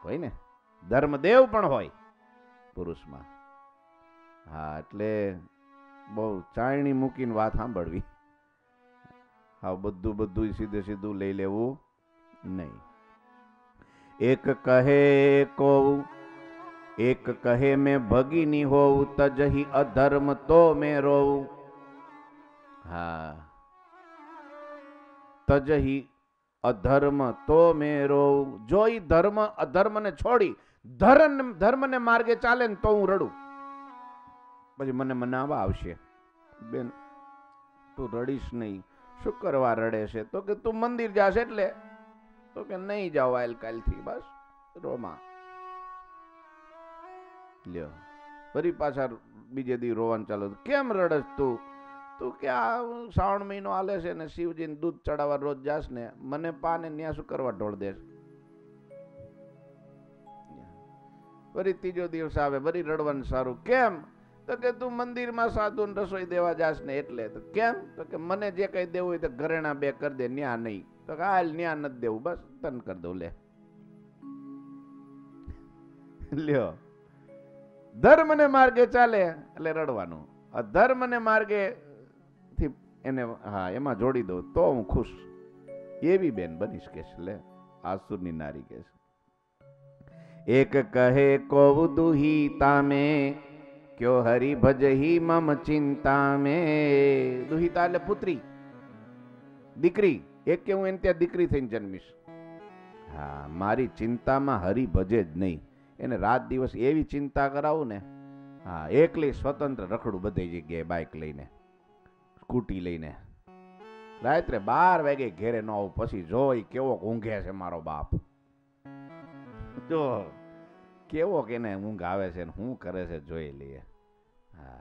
હોય ને? ધર્મદેવ પણ હોય પુરુષમાં. હા, એટલે બહુ ચાયણી મૂકીને વાત સાંભળવી. હા બધું બધું સીધે સીધું લઈ લેવું નહીં. એક કહે કો એક કહે, મેં ભગીની હોઉં તજહી અધર્મ તો મેં રોઉં. હા. તજહી અધર્મ તો મેં રોઉં. જો ધર્મ, અધર્મને છોડી ધર્મ ધર્મને માર્ગે ચાલે ને તો હું રડું. પછી મને મનાવા આવશે. બેન, તું રડીશ નહીં. શું કરવા રડે છે? તો કે તું મંદિર જાશે એટલે. તો કે નહીં જાઓ આયલ કાલથી બસ. રોમાં. લ્યો. ફરી પાછા બીજે દી રોવાનું ચાલુ કેમ રડસ તું? તું કે આ શ્રાવણ મહિનો હાલે છે ને શિવજીને દૂધ ચડાવવા રોજ જાસ ને, મને પા ને ન્યા શું કરવા ઢોળ દેશ ફરી ત્રીજો દિવસ આવે, ફરી રડવાનું સારું. કેમ? તો કે તું મંદિરમાં સાધુ રસોઈ દેવા જાસ ને એટલે. તો કેમ? તો કે મને જે કઈ દેવું હોય તો ઘરેણા બે કરી દે, ન્યા નહીં. તો કે હાલ ન્યા નથી દેવું, બસ તન કરી દઉં, લે. લ્યો. ધર્મને માર્ગે ચાલે એટલે રડવાનું. અધર્મને માર્ગે થી એને, હા, એમાં જોડી દઉં તો હું ખુશ. એવી બેન બનીશ કે લે, આસુરની નારી કે એક કહે કોવ દુહી તામે, ક્યો હરી ભજહી મમ ચિંતા મે દુહિતા એટલે પુત્રી. દીકરી, એક કે હું એને ત્યાં દીકરી થઈને જન્મીશ. હા, મારી ચિંતામાં હરી ભજે જ નહીં. એને રાત દિવસ એવી ચિંતા કરાવું ને, હા, એકલી સ્વતંત્ર રખડું બધી જગ્યાએ બાઇક લઈને, સ્કૂટી લઈને. રાત્રે બાર વાગે ઘેરે ન આવું, પછી જોઈ કેવો ઊંઘે છે મારો બાપ. જો, કેવો કે એને ઊંઘ આવે છે ને શું કરે છે જોઈ લઈએ. હા.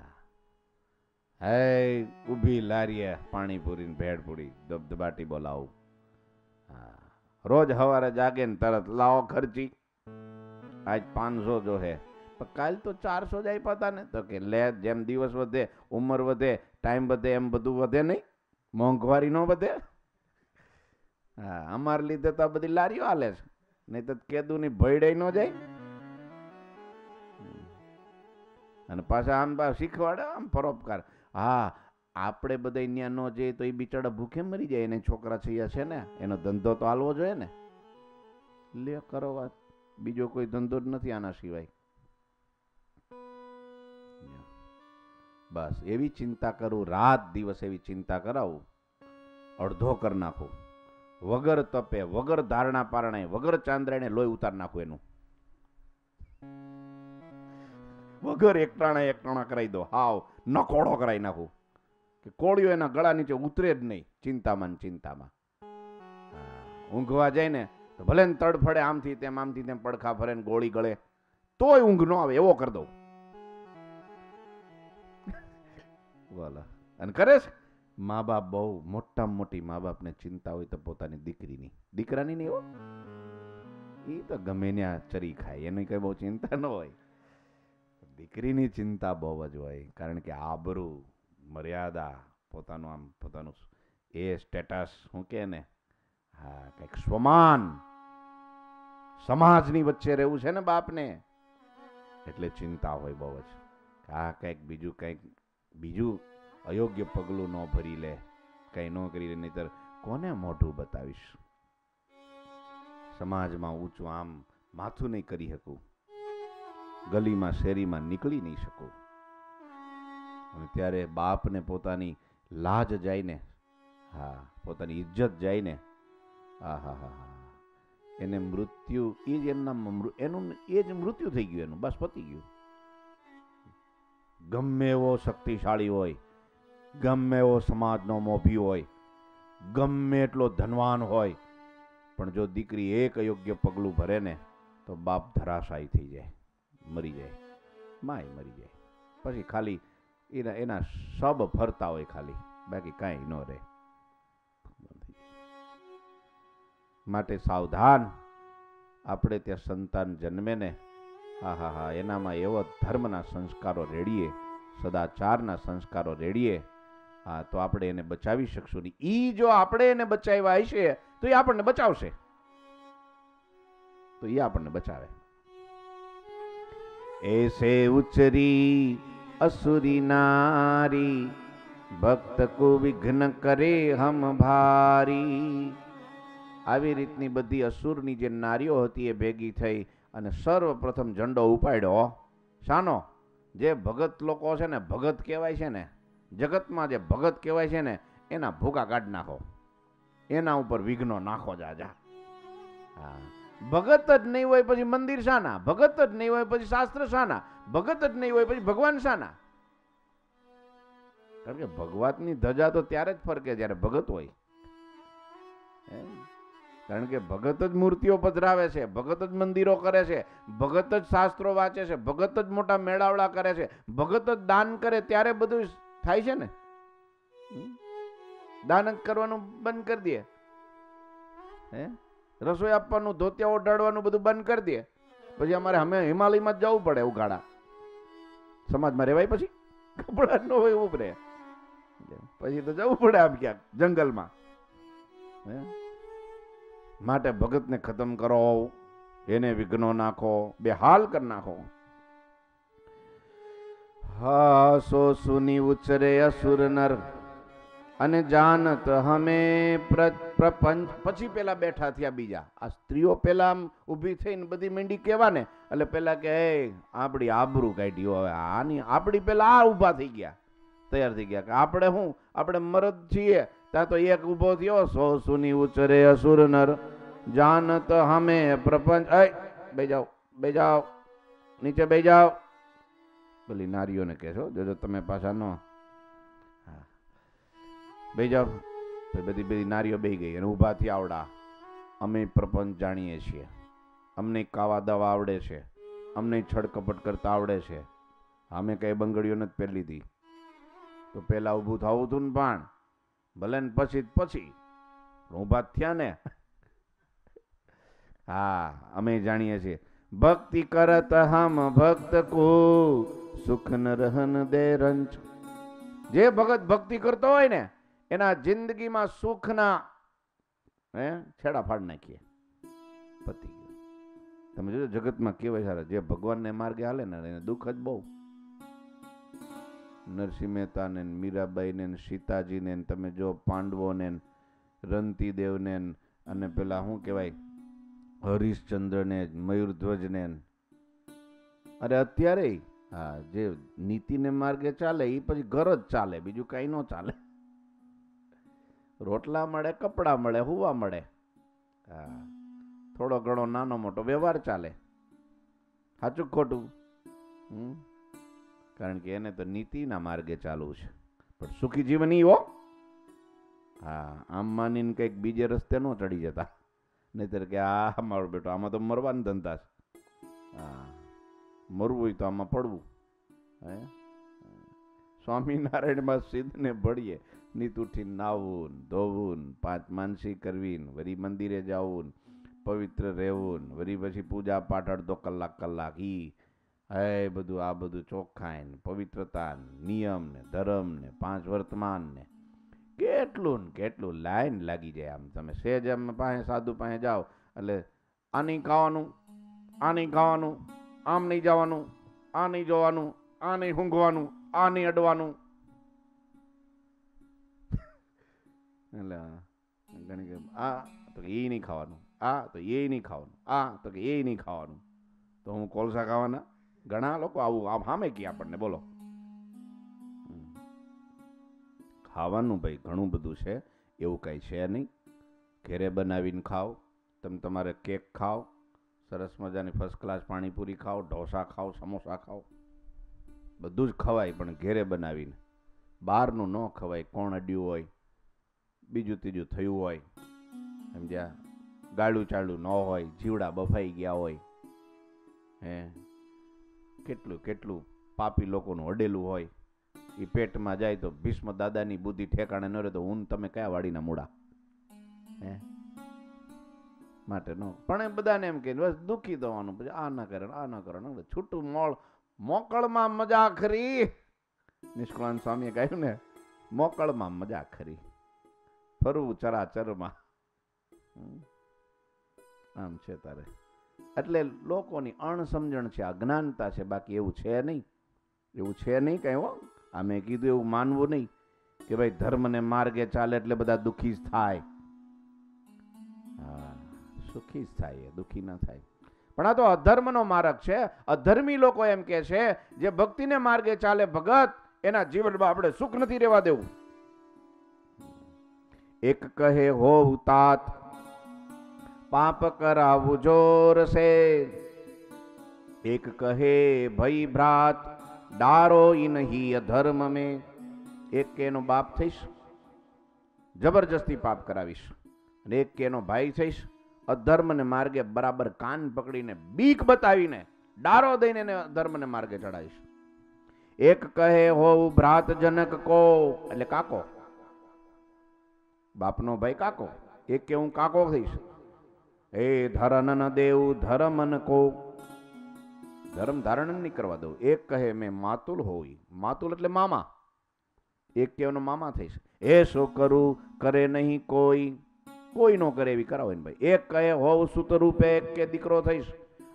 હે, ઊભી લારીએ પાણીપુરી ને ભેળપુરી, દબદબાટી બોલાવું. હા. રોજ સવારે જાગે ને તરત લાવો ખર્ચી. આજ પાંચસો જો હે. પણ કાલ તો ચારસો જ આપ્યા હતા ને. તો કે લે, જેમ દિવસ વધે, ઉંમર વધે ટાઈમ વધે, એમ બધું વધે નહીં. મોંઘવારી ન વધે. હા, અમાર લીધે તો બધી લારીઓ હાલે છે. નહીં તો કેદુની ભયડાઈ ન જાય. અને પાછા આમ શીખવાડે આમ પરોપકાર. હા, આપણે બધા ત્યાં ન જઈએ તો એ બિચારા ભૂખે મરી જાય. એને છોકરા છૈયા છે ને, એનો ધંધો તો હાલવો જોઈએ ને. લે, કરો વાત. બીજો કોઈ ધંધો જ નથી આના સિવાય. બસ, એવી ચિંતા કરું, રાત દિવસ એવી ચિંતા કરાવું. અડધો કર નાખું. વગર તપે, વગર ધારણા પારણે, વગર ચાંદ્રાણે લોહી ઉતાર નાખું એનું. વગર એકટાણા એકટાણા કરાવી દો. હાવ, નકોડો કરાવી નાખું. કે કોળિયો એના ગળા નીચે ઉતરે જ નહીં. ચિંતામાં ચિંતામાં. ઊંઘવા જાય ને તો ભલે ને તડફડે આમથી તેમ આમથી તેમ, પડખા ફરે ને ગોળી ગળે, તોય ઊંઘ ન આવે, એવો કરી દઉં. બોલો અને કરે છે? મા બાપ બહુ મોટામાં મોટી મા બાપને ચિંતા હોય તો પોતાની દીકરીની. દીકરાની નહીં હો. એ તો ગમે ત્યાં ચરી ખાય, એની કઈ બહુ ચિંતા ન હોય. દીકરીની ચિંતા બહુ જ હોય, કારણ કે આબરૂ, મર્યાદા, પોતાનું આમ, પોતાનું એ સ્ટેટસ શું કે ને? હા, કંઈક સ્વમાન. સમાજની વચ્ચે રહેવું છે ને બાપને, એટલે ચિંતા હોય બહુ જ. આ કંઈક બીજું કંઈક, બીજું અયોગ્ય પગલું ન ભરી લે, કંઈ ન કરી લે, નહીતર કોને મોઢું બતાવીશ? સમાજમાં ઊંચું આમ માથું નહીં કરી શકું. ગલીમાં, શેરીમાં નીકળી નહીં શકું. અને ત્યારે બાપને પોતાની લાજ જાય ને હા, પોતાની ઇજ્જત જાય ને આ હા હા હા એને મૃત્યુ એ જ એમના એનું એ જ મૃત્યુ થઈ ગયું, એનું બસ પતી ગયું. ગમે એવો શક્તિશાળી હોય, ગમે એવો સમાજનો મોભી હોય, ગમે એટલો ધનવાન હોય, પણ જો દીકરી એક અયોગ્ય પગલું ભરે ને, તો બાપ ધરાશાયી થઈ જાય, મરી જાય, માય મરી જાય. પછી ખાલી એના એના સબ ફરતા હોય ખાલી, બાકી કાંઈ ન રહે. માટે સાવધાન. આપણે ત્યાં સંતાન જન્મે ને, હા હા હા, એનામાં એવો ધર્મના સંસ્કારો રેડીએ, સદાચારના સંસ્કારો રેડીએ. હા, તો આપણે એને બચાવી શકશું નહીં ઈ જો આપણે એને બચાવ્યા હશે, તો એ આપણને બચાવશે. તો એ આપણને બચાવે. એસે ઉચરી અસુરી નારી, ભક્ત કો વિઘ્ન કરે હમ ભારી. આવી રીતની બધી અસુરની જે નારીઓ હતી એ ભેગી થઈ અને સર્વપ્રથમ ઝંડો ઉપાડ્યો. શાનો? જે ભગત લોકો છે ને, ભગત કહેવાય છે ને, જગતમાં જે ભગત કહેવાય છે ને, એના ભૂકા કાઢ નાખો. એના ઉપર વિઘ્નો નાખો જાજા. હા. ભગત જ નહીં હોય પછી મંદિર શાના, ભગત જ નહીં હોય પછી શાસ્ત્ર શાના, ભગત જ નહીં હોય પછી ભગવાન શાના. કારણ કે ભગવાનની ધજા તો ત્યારે જ ફરકે જ્યારે ભગત હોય. એમ. કારણ કે ભગત જ મૂર્તિઓ પધરાવે છે, ભગત જ મંદિરો કરે છે, ભગત જ શાસ્ત્રો વાંચે છે, ભગત જ મોટા મેળાવડા કરે છે, ભગત જ દાન કરે ત્યારે બધું થાય છે ને? દાન કરવાનું બંધ કરી દે. હે? રસોઈ આપવાનું, ધોતિયા ઓઢાડવાનું બધું બંધ કરી દે. પછી અમારે અમે હિમાલયમાં જ જવું પડે ઉગાડા સમાજમાં રહેવાય પછી? કપડા ન હોય એવું રહે પછી તો જવું પડે આમ ક્યાંક, જંગલમાં. હે? માટે ભગતને ખતમ કરો, એને વિઘ્નો નાખો, બે હાલ કરી નાખો. હા સો સુની ઉચરે અસુર નર, અને જાનત હમે પ્રપંચ. પછી પેલા બેઠા થયા બીજા. આ સ્ત્રીઓ પેલા ઊભી થઈને બધી મીંડી કહેવા ને એટલે પેલા કે હે આપણી આબરૂ કાઢ્યું હવે આની આપણી પેલા આ ઊભા થઈ ગયા. તૈયાર થઈ ગયા કે, આપણે શું આપણે મરદ છીએ. ત્યાં તો એક ઊભો થયો, સો સુની ઉચરે અસુર નર. જાનત હમે પ્રપંચ. એ, બે જાઓ બે જાઓ, નીચે બે જાઓ. પેલી નારીઓને કહેશો જોજો તમે પાછા ન. બે જાઓ. બધી બધી નારીઓ બે ગઈ અને ઊભાથી આવડા. અમે પ્રપંચ જાણીએ છીએ. અમને કાવા દવા આવડે છે. અમને છડકપટ કરતા આવડે છે. અમે કઈ બંગડીઓ નથી પહેરી હતી તો પહેલાં ઊભું થવું હતું ને પણ ભલે ને પછી પછી. ઊભા થયા ને. હા, અમે જાણીએ છીએ. ભક્તિ કરત હમ ભક્ત કો, સુખ ન રહન દે રંચ જે ભગત ભક્તિ કરતો હોય ને, એના જિંદગીમાં સુખના, હે, છેડા ફાડ નાખીએ. પતિ તમે જોજો, જગતમાં કેવાય સારા. જે ભગવાનને માર્ગે હાલે ને, એને દુઃખ જ બહુ. નરસિંહ મહેતા ને ને, સીતાજી ને, તમે જો પાંડવો ને રંતી દેવ ને, અને પેલા શું કહેવાય? હરિશ્ચંદ્ર મયુરધ્વજને. અરે અત્યારે હા, જે નીતિને માર્ગે ચાલે એ પછી ઘર જ ચાલે, બીજું કાંઈ ન ચાલે. રોટલા મળે, કપડાં મળે, હુવા મળે. હા, થોડો ઘણો નાનો મોટો વ્યવહાર ચાલે. સાચું ખોટું? કારણ કે એને તો નીતિના માર્ગે ચાલવું છે. પણ સુખી જીવન ઈ હો. હા, આમ માનીને કંઈક બીજે રસ્તે ન ચડી જતા. નહીતર કે આ મારો બેટો આમાં તો મરવાના ધંધા છે હા મરવું હોય તો આમાં પડવું હે સ્વામિનારાયણમાં સિદ્ધને ભળીએ નીત ઉઠી નાવું ધોવું પાંચ માનસી કરવી વળી મંદિરે જવું પવિત્ર રહેવું વળી પછી પૂજા પાઠ અડધો કલાક કલાક ઈ હે બધું આ બધું ચોખ્ખાઈ ને પવિત્રતા નિયમ ને ધર્મ ને પાંચ વર્તમાન ને કેટલું ને કેટલું લાઈન લાગી જાય આમ. તમે સેજ આમ પાસે સાધુ પાસે જાઓ, એટલે આ નહીં ખાવાનું આ નહીં ખાવાનું, આમ નહીં જવાનું આ નહીં જોવાનું આ નહીં ઊંઘવાનું આ નહીં અડવાનું. એટલે ઘણી કે આ તો એ નહીં ખાવાનું, આ તો એ નહીં ખાવાનું, આ તો કે એ નહીં ખાવાનું. તો હું કોલસા ખાવાના? ઘણા લોકો આવું, આમ સામે કે આપણને, બોલો. ખાવાનું ભાઈ ઘણું બધું છે, એવું કાંઈ છે નહીં. ઘેરે બનાવીને ખાઓ, તમે તમારે કેક ખાઓ, સરસ મજાની ફર્સ્ટ ક્લાસ પાણીપુરી ખાઓ, ઢોસા ખાઓ, સમોસા ખાઓ. બધું જ ખવાય પણ ઘેરે બનાવીને. બહારનું ન ખવાય કોણ અડ્યું હોય, બીજું ત્રીજું થયું હોય. સમજ્યા ગાળું ચાળું ન હોય, જીવડા બફાઈ ગયા હોય. હે? કેટલું કેટલું પાપી લોકોનું અડેલું હોય. એ પેટમાં જાય તો ભીષ્મ દાદાની બુદ્ધિ ઠેકાણે ન રહે તો ઊન તમે કયા વાડીના મૂડા હે? માટે નો. પણ એ બધાને એમ કે, બસ દુખી દવાનું પછી આ ના કરે આ ના કરે છૂટું મોળ. મોકળમાં મજા ખરી. નિષ્કળાન સ્વામીએ કહ્યું ને, મોકળમાં મજા ખરી. ફરવું ચરાચરમાં. આમ છે તારે. એટલે લોકોની અણસમજણ છે અજ્ઞાનતા છે, બાકી એવું છે નહીં. એવું છે નહીં કઈ આ મેં કીધું, એવું માનવું નહીં કે ભાઈ ધર્મને માર્ગે ચાલે એટલે બધા દુઃખી જ થાય. સુખી જ થાય દુઃખી ના થાય. પણ આ તો અધર્મનો માર્ગ છે. અધર્મી લોકો એમ કે છે, જે ભક્તિને માર્ગે ચાલે ભગત, એના જીવનમાં આપણે સુખ નથી રહેવા દેવું. એક કહે હો તાત, પાપ કરાવું જોર છે એક કહે ભય ભ્રાત ડારો ઇનહી અધર્મ મેં. એક કે એનો બાપ થઈશ, જબરજસ્તી પાપ કરાવીશ. અને એક કે એનો ભાઈ થઈશ, અધર્મને માર્ગે બરાબર કાન પકડીને બીક બતાવીને ડારો દઈને એને અધર્મને માર્ગે ચડાવીશ. એક કહે હોવ ભ્રાત જનક કો. એટલે કાકો. બાપનો ભાઈ કાકો. એક કે હું કાકો થઈશ. એ ધરન દેવ ધર્મન કો. ધર્મ ધારણ નહીં કરવા દઉં. એક કહે, મેં માતુલ હોઈ માતુલ એટલે મામા. એક કહેવાનો મામા થઈશ. એ શું કરું? કરે નહીં કોઈ. કોઈ નો કરે એવી કરાવો ભાઈ. એક કહે, હોવ સુત રૂપે એક કે દીકરો થઈશ.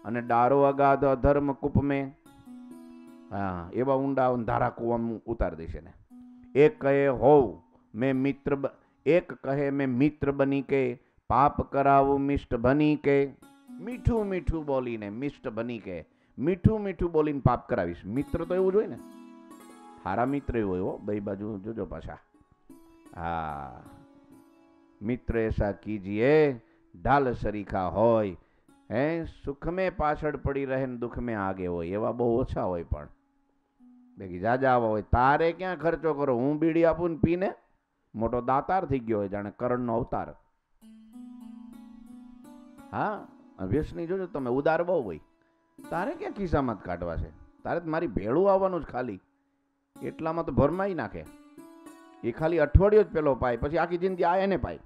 અને ડારો અગાધ અધર્મ કૂપ મેં. હા, એવા ઊંડા ધારા કૂવામાં ઉતારી દેશે ને એક કહે, હોવ, મેં મિત્ર એક કહે, મેં મિત્ર બની કે, પાપ કરાવું મિષ્ટ બની કે. મીઠું મીઠું બોલીને મિષ્ટ બની કે. મીઠું મીઠું બોલીને પાપ કરાવીશ. મિત્ર તો એવું જોઈએ ને. હારા મિત્ર એવો હો બે બાજુ જોજો પાછા. હા. મિત્ર એસા કીજીએ, ઢાલ સરીખા હોય. હે, સુખમે પાછળ પડી રહે ને દુઃખમે આગે હોય. એવા બહુ ઓછા હોય પણ. બાકી જાજા આવા હોય. તારે ક્યાં ખર્ચો કરો? હું બીડી આપું ને પીને? મોટો દાતાર થઈ ગયો હોય જાણે કરણનો અવતાર. હા વ્યસની જોજો તમે. ઉદાર બહુ હોય. તારે ક્યાં ખિસ્સામાં જ કાઢવા છે? તારે મારી ભેળું આવવાનું જ ખાલી. એટલામાં તો ભરમાઈ નાખે. એ ખાલી અઠવાડિયો જ પેલો પાય, પછી આખી જિંદગી આ એને પાય.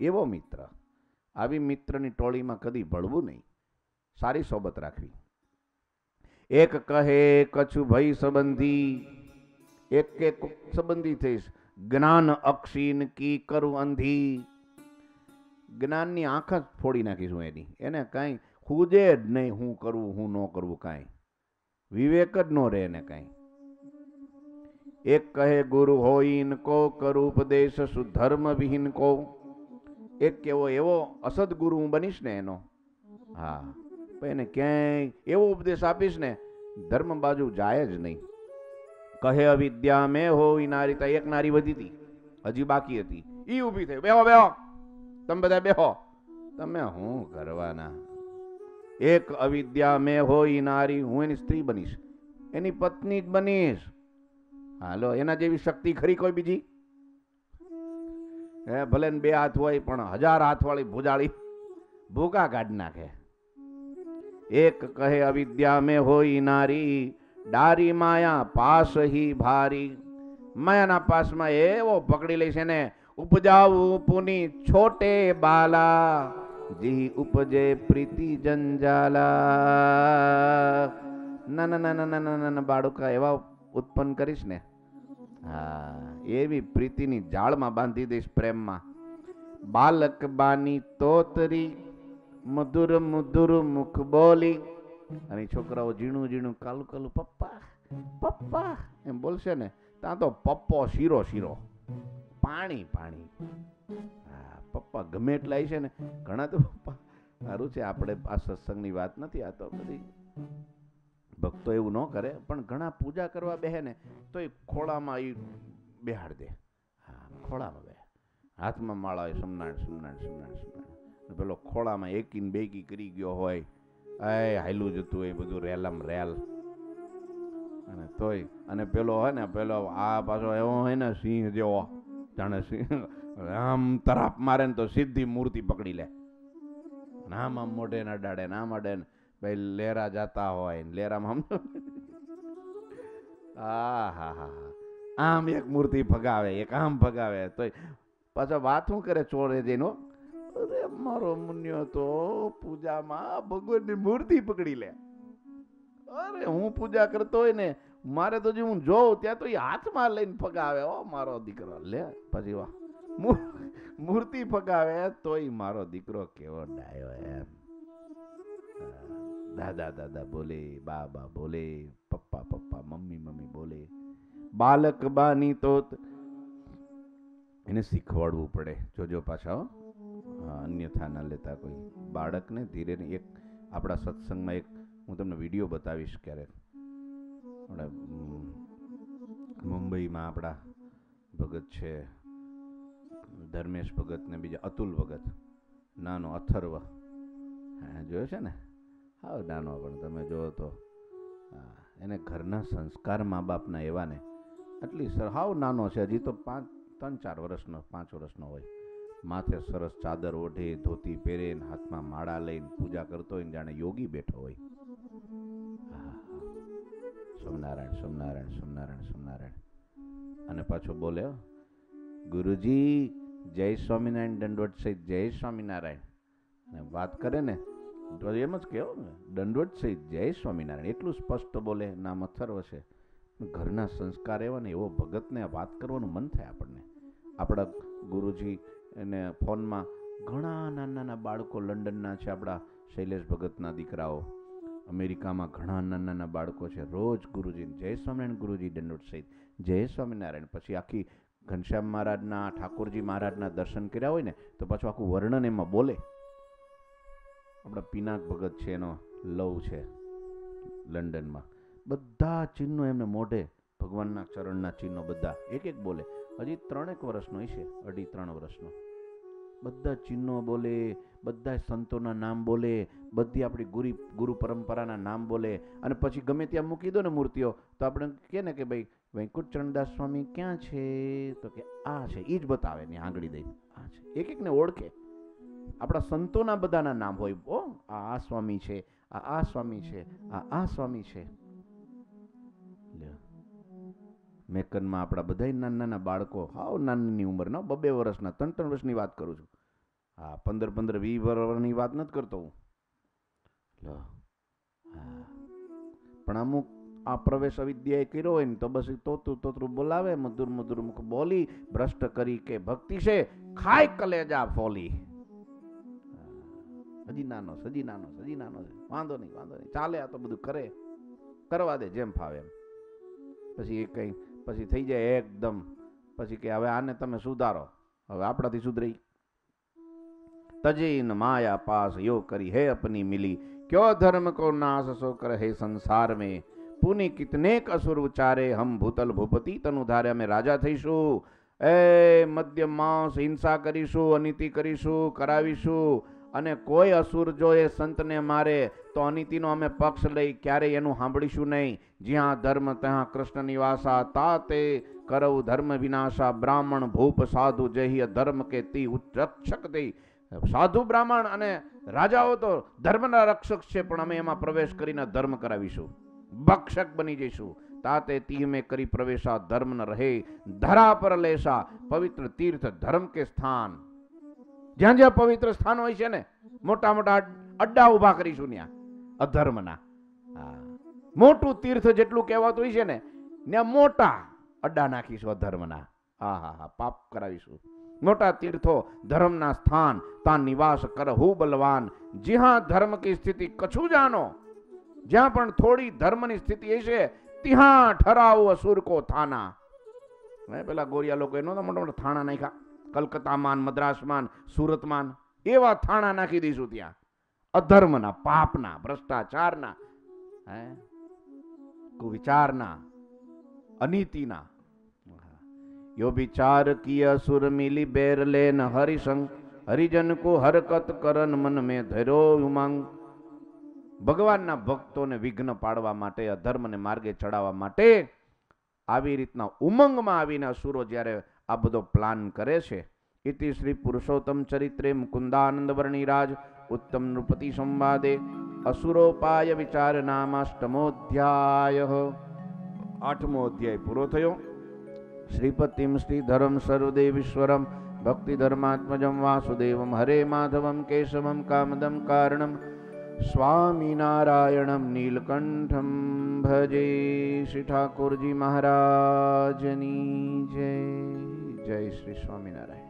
એવો મિત્ર. આવી મિત્રની ટોળીમાં કદી ભળવું નહીં. સારી સોબત રાખવી. એક કહે કછુ ભય સંબંધી. એક કે, સંબંધી થઈશ. જ્ઞાન અક્ષીન કી કરું અંધી? જ્ઞાનની આંખ જ ફોડી નાખીશ એની. એને કાંઈ હુજે જ નહીં હું કરવું, હું ન કરવું કાંઈ. વિવેક જ ન રહે એને કાંઈ. એક કહે, ગુરુ હોઈન કો કરું ઉપદેશ સુધર્મ વિહીન કો. એક કેવો એવો અસદગુરુ હું બનીશ ને એનો. હા એને ક્યાંય એવો ઉપદેશ આપીશ ને, ધર્મ બાજુ જાય જ નહીં. કહે, અવિદ્યા મેં હોઈ નારી. એક નારી વધી હતી, હજી બાકી હતી. ઈ ઊભી થઈ, બેહો બેહો. તમે બધા બેહો. તમે હું કરવાના? એક અવિદ્યા મેં હોય નારી, હું એની સ્ત્રી બનીશ. એની પત્ની જ બનીશ. હાલો, એના જેવી શક્તિ ખરી કોઈ બીજી? હે, ભલે ને બે હાથ હોય, પણ હજાર હાથવાળી ભુજાળી ભૂકા કાઢી નાખે. એક કહે, અવિદ્યા મેં હોય નારી, ડારી માયા પાસ હી ભારી. માયાના પાસમાં એવો પકડી લઈશ એને ઉપજાવું પુની છોટે બાલા, જી ઉપજે પ્રીતિ જંજાલા. નાના નાના નાના નાના બાળુકા, એવા ઉત્પન્ન કરીશ ને. હા, એવી પ્રીતિની જાળમાં બાંધી દઈશ પ્રેમમાં. બાલક બાની તોતરી, મધુર મધુર મુખ બોલી. અને છોકરાઓ ઝીણું ઝીણું, કાલું કાલું, પપ્પા પપ્પા, એમ બોલશે ને. ત્યાં તો પપ્પો શીરો શીરો. પાણી પાણી. હા, પપ્પા ગમે એટલા છે ને, ઘણા તો પપ્પા સારું છે, આપણે આ સત્સંગની વાત નથી, આ તો બધી ભક્તો એવું ન કરે, પણ ઘણા પૂજા કરવા બેહે ને, તો એ ખોળામાં એ બેહાડ દે. હા, ખોળામાં બે હાથમાં માળા હોય, સમનાણ સમનાણ સમનાણ સમનાણ. પેલો ખોળામાં એકી ને બેકી કરી ગયો હોય એ હાયલું જતું હોય બધું રેલમ રેલ. અને તોય, અને પેલો હોય ને, પેલો આ પાછો એવો હોય ને, સિંહ જેવો. જાણે આમ તરાપ મારે ને તો સીધી મૂર્તિ પકડી લે. નામ આમ મોઢે ના અડાડે ને આમ અડે ને ભાઈ લેરા જાતા હોય ને લેરામાં આમ આ હા હા. આમ એક મૂર્તિ ભગાવે, એક આમ ભગાવે. તો પાછો વાત શું કરે ચોરે જઈનો? અરે મારો મુન્યો તો પૂજામાં ભગવાનની મૂર્તિ પકડી લે. અરે હું પૂજા કરતો હોય ને મારે તો જે હું જોઉં ત્યાં તો એ હાથમાં લઈને ફગાવે, હો, મારો દીકરો. લે, પછી વાહ. મૂર્તિ ફગાવે, તોય મારો દીકરો કેવો ડાયો એમ. દાદા દાદા બોલે બા બા બોલે, પપ્પા પપ્પા, મમ્મી મમ્મી બોલે. બાલક બાની તો એને શીખવાડવું પડે. જોજો પાછા અન્યથા ના લેતા કોઈ બાળકને ધીરે એક આપણા સત્સંગમાં એક હું તમને વીડિયો બતાવીશ ક્યારેક. આપણે મુંબઈમાં આપણા ભગત છે ધર્મેશ ભગત ને બીજા અતુલ ભગત નાનો અથર્વ. હા જોયો છે ને? હાવ નાનો પણ તમે જોયો તો. એને ઘરના સંસ્કાર મા બાપના એવા ને. આટલી સર હાવ નાનો છે હજી તો પાંચ ત્રણ ચાર વર્ષનો પાંચ વર્ષનો હોય. માથે સરસ ચાદર ઓઢે ધોતી પહેરે હાથમાં માળા લઈને પૂજા કરતો હોય ને જાણે યોગી બેઠો હોય. હા, સોમનારાયણ સોમનારાયણ સોમનારાયણ સોમનારાયણ. અને પાછો બોલે હો, ગુરુજી જય સ્વામિનારાયણ દંડવટ સહિત જય સ્વામિનારાયણ. અને વાત કરે ને તો એમ જ કહેવો ને દંડવટ સહિત જય સ્વામિનારાયણ. એટલું સ્પષ્ટ બોલે નામ અથર્વ છે. ઘરના સંસ્કાર એવા ને એવો ભગતને વાત કરવાનું મન થાય આપણને. આપણા ગુરુજી એને ફોનમાં ઘણા નાના નાના બાળકો લંડનના છે આપણા શૈલેષ ભગતના દીકરાઓ. અમેરિકામાં ઘણા નાના નાના બાળકો છે. રોજ ગુરુજી, જય સ્વામિનારાયણ ગુરુજી, દંડોટ સહિત જય સ્વામિનારાયણ. પછી આખી ઘનશ્યામ મહારાજના, ઠાકોરજી મહારાજના દર્શન કર્યા હોય ને, તો પાછું આખું વર્ણન એમાં બોલે. આપણા પિનાક ભગત છે એનો લવ છે લંડનમાં. બધા ચિહ્નો એમને મોઢે, ભગવાનના ચરણના ચિહ્નો બધા એક એક બોલે. હજી ત્રણેક વર્ષનો છે અઢી ત્રણ વર્ષનો. બધા ચિહ્નો બોલે બધા સંતોના નામ બોલે, બધી આપણી ગુરી, ગુરુ પરંપરાના નામ બોલે. અને પછી ગમે ત્યાં મૂકી દો ને મૂર્તિઓ, તો આપણે કહે ને કે ભાઈ વૈકુંઠ ચરણદાસ સ્વામી ક્યાં છે? તો કે, આ છે. એ જ બતાવે ને આંગળી દઈ આ છે. એક એકને ઓળખે. આપણા સંતોના બધાના નામ હોય. ઓ, આ આ સ્વામી છે, આ આ સ્વામી છે, આ આ સ્વામી છે. મેકનમાં આપણા બધાય નાના નાના બાળકો, હાવ નાની ઉંમરના, બબે વર્ષના ત્રણ ત્રણ વર્ષની વાત કરું છું. હા, પંદર પંદર વી વર્ષની વાત નથી કરતો હું. લો પણ અમુક આ પ્રવેશ અવિદ્યાએ કર્યો હોય ને તો બસ તોતું તોતરું બોલાવે, મધુર મધુર મુખ બોલી, ભ્રષ્ટ કરી કે ભક્તિ છે, ખાય કલેજા ફોલી. હજી નાનો સજી નાનો સજી નાનો છે. વાંધો નહીં વાંધો નહીં. ચાલે આ તો બધું કરે. કરવા દે જેમ ફાવે એમ. પછી એ કંઈ, પછી થઈ જાય એકદમ. પછી કે હવે આને તમે સુધારો. હવે આપણાથી સુધરી. તજીન માયા પાસ યો કરી હે અપની મિલી क्यों धर्म को नाश सो कर है संसार में પુની કિતનેક અસુર ઉચ્ચારે હમ ભૂતલ ભૂપતિ તનુ ધારે અમે રાજા થઈશું એ મધ્ય માંસ હિંસા કરીશું અનીતિ કરીશું કરાવીશું અને કોઈ અસુર જો એ સંતને મારે તો અનીતિનો અમે પક્ષ લઈ ક્યારેય એનું સાંભળીશું નહીં જ્યાં ધર્મ ત્યાં કૃષ્ણ નિવાસા તા તે કરવ ધર્મ વિનાશા બ્રાહ્મણ ભૂપ સાધુ જહી ધર્મ કે તી રક્ષક દઈ સાધુ બ્રાહ્મણ અને રાજાઓ તો ધર્મના રક્ષક છે, પણ અમે એમાં પ્રવેશ કરીને ધર્મ કરાવીશું. ભક્ષક બની જઈશું. તાતે તીહમે કરી પ્રવેશા, ધર્મ ન રહે. ધરા પર લેશા, પવિત્ર તીર્થ, ધર્મ કે સ્થાન. જ્યાં જ્યાં પવિત્ર સ્થાન હોય છે ને, મોટા મોટા અડ્ડા ઊભા કરીશું ત્યાં અધર્મના. મોટું તીર્થ જેટલું કહેવાતું હોય છે ને, ત્યાં મોટા અડ્ડા નાખીશું અધર્મના. હા હા હા, પાપ કરાવીશું. મોટા તીર્થો ધર્મના સ્થાન, તા નિવાસ કરહુ બલવાન? જ્યાં ધર્મ કી સ્થિતિ કછું જાનો જ્યાં પણ થોડી ધર્મની સ્થિતિ હશે, ત્યાં ઠરાવ અસુર કો થાના. પેલા ગોરિયા લોકો એનો તો મોટા મોટા થાણા નાખ્યા. કલકત્તામાં મદ્રાસમાં સુરતમાં એવા થાણા નાખી દઈશું ત્યાં. અધર્મના, પાપના, ભ્રષ્ટાચારના, હે? કુવિચારના, અનીતિના यो विचार किया सुर मिली बैर लेन हरिसंग हरिजन को हरकत करन મન में ધર્યો ઉમંગ ભગવાનના ભક્તોને વિઘ્ન પાડવા માટે અધર્મને માર્ગે ચડાવવા માટે આવી રીતના ઉમંગમાં આવીને અસુરો જ્યારે આ બધો પ્લાન કરે છે ઇતિ શ્રી પુરુષોત્તમ ચરિત્રે મુકુંદાનંદ વર્ણિરાજ ઉત્તમ નૃપતિ સંવાદે અસુરોપાય વિચાર નામાષ્ટમોધ્યાય આઠમો અધ્યાય પૂરો થયો શ્રીપતિમ શ્રીધરમ સર્વદેવીશ્વરમ ભક્તિધર્માત્મજમ વાસુદેવમ હરે માધવમ કેશવમ કામદમ કારણમ સ્વામિનારાયણમ નીલકંઠમ ભજે શ્રી ઠાકોરજી મહારાજની જય જય શ્રી સ્વામિનારાયણ